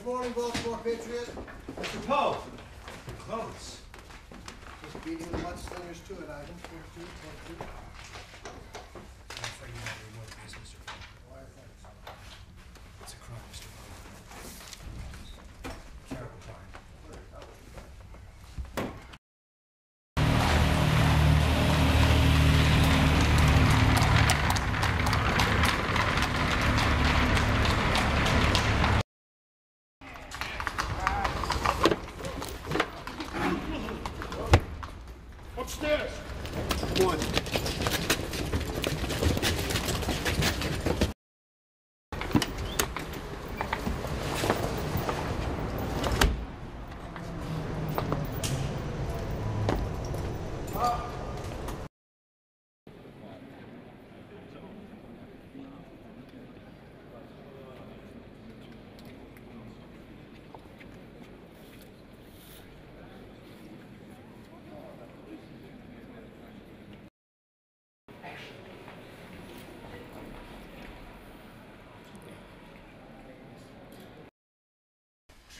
Good morning, Baltimore Patriot. Mr. Poe, close. Just beating the mudslingers to it, Ivan. 22, 22. Upstairs. One.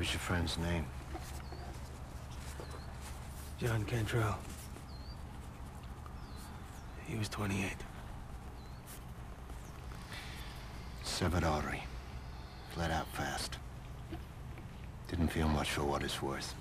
Was your friend's name? John Cantrell. He was 28. Severed artery. Bled out fast. Didn't feel much for what it's worth.